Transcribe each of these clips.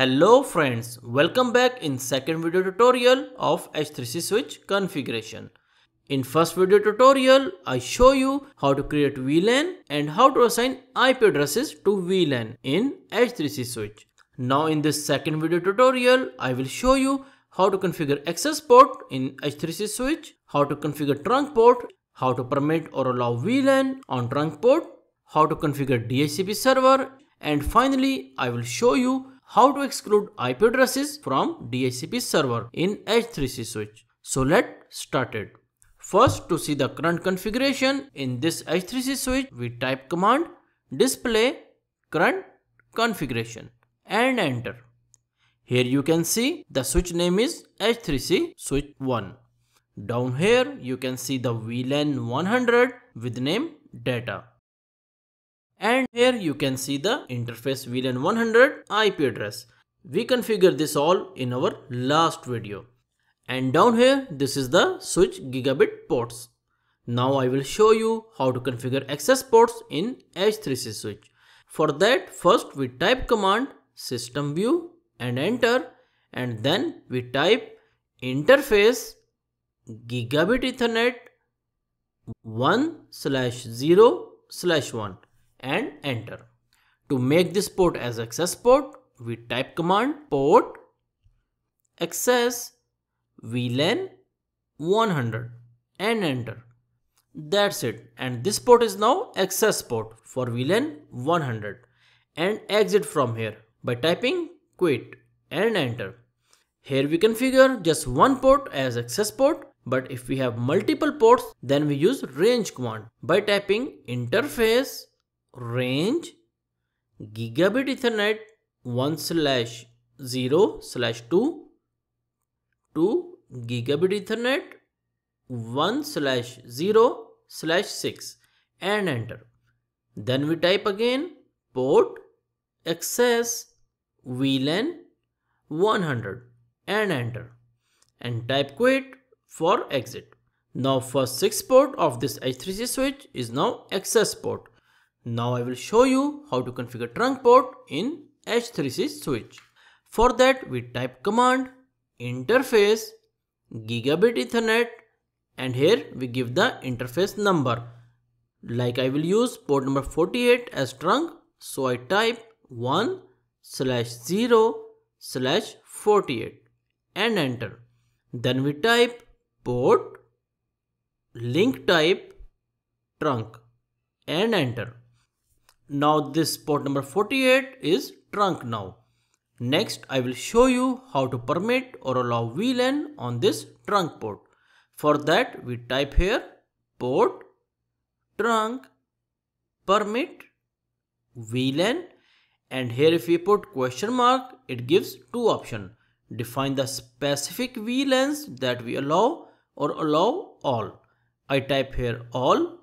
Hello friends, welcome back in second video tutorial of H3C switch configuration. In first video tutorial, I show you how to create VLAN and how to assign IP addresses to VLAN in H3C switch. Now in this second video tutorial, I will show you how to configure access port in H3C switch, how to configure trunk port, how to permit or allow VLAN on trunk port, how to configure DHCP server, and finally I will show you how to exclude IP addresses from DHCP server in H3C switch. So let's start it. First to see the current configuration in this H3C switch we type command display current configuration and enter. Here you can see the switch name is H3C switch 1. Down here you can see the VLAN 100 with name data and here you can see the interface VLAN 100 IP address. We configured this all in our last video. And down here this is the switch gigabit ports. Now I will show you how to configure access ports in H3C switch. For that first we type command system view and enter and then we type interface gigabit ethernet 1 slash 0 slash 1 and enter. To make this port as access port, we type command port access VLAN 100 and enter. That's it and this port is now access port for VLAN 100 and exit from here by typing quit and enter. Here we configure just one port as access port but if we have multiple ports then we use range command by typing interface range gigabit ethernet 1 slash 0 slash 2 to gigabit ethernet 1 slash 0 slash 6 and enter. Then we type again port access VLAN 100 and enter and type quit for exit. Now first 6 port of this H3C switch is now access port now I will show you how to configure trunk port in H3C switch. For that we type command interface gigabit ethernet and here we give the interface number. Like I will use port number 48 as trunk so I type 1 slash 0 slash 48 and enter. Then we type port link type trunk and enter. Now this port number 48 is trunk now. Next I will show you how to permit or allow VLAN on this trunk port. For that we type here port trunk permit VLAN and here if we put question mark it gives two options. Define the specific VLANs that we allow or allow all. I type here all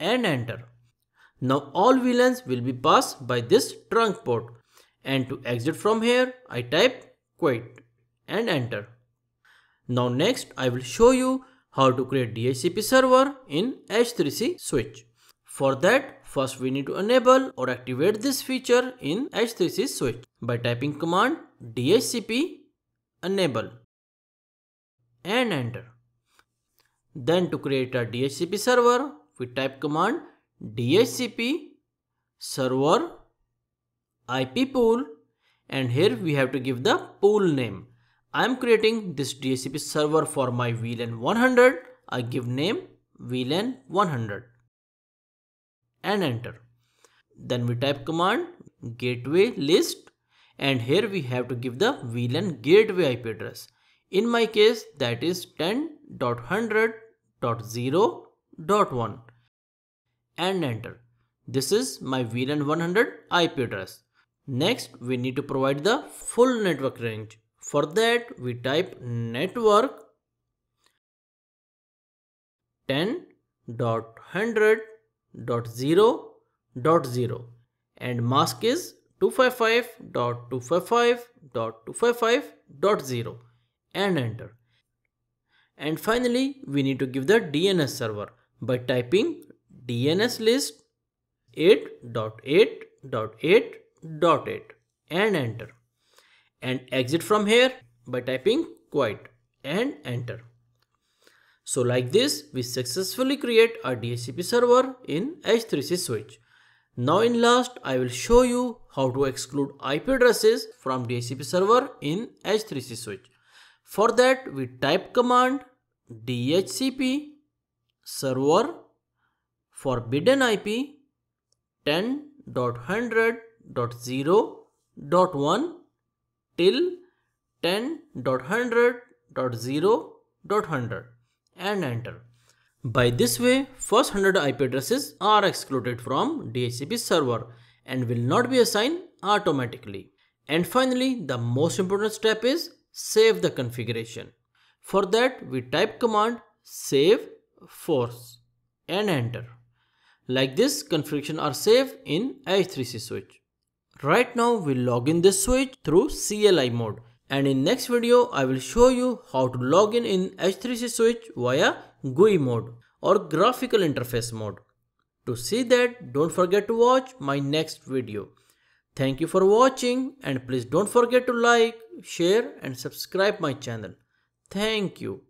and enter. Now all VLANs will be passed by this trunk port and to exit from here I type quit and enter. Now next I will show you how to create DHCP server in H3C switch. For that first we need to enable or activate this feature in H3C switch by typing command DHCP enable and enter. Then to create a DHCP server we type command DHCP server IP pool and here we have to give the pool name. I am creating this DHCP server for my VLAN 100. I give name VLAN 100 and enter. Then we type command gateway list and here we have to give the VLAN gateway IP address. In my case that is 10.100.0.1 and enter. This is my VLAN 100 IP address. Next, we need to provide the full network range. For that, we type network 10.100.0.0 and mask is 255.255.255.0 and enter. And finally, we need to give the DNS server by typing DNS list 8.8.8.8 and enter. and exit from here by typing quiet and enter. So like this, we successfully create a DHCP server in H3C switch. Now in last, I will show you how to exclude IP addresses from DHCP server in H3C switch. For that, we type command DHCP server forbidden IP 10.100.0.1 till 10.100.0.100 and enter. By this way, first 100 IP addresses are excluded from DHCP server and will not be assigned automatically. And finally, the most important step is save the configuration. For that, we type command save force and enter. Like this, configuration are saved in H3C switch. Right now, we log in this switch through CLI mode and in next video I will show you how to log in in H3C switch via GUI mode or graphical interface mode. To see that don't forget to watch my next video. Thank you for watching and please don't forget to like, share and subscribe my channel. Thank you.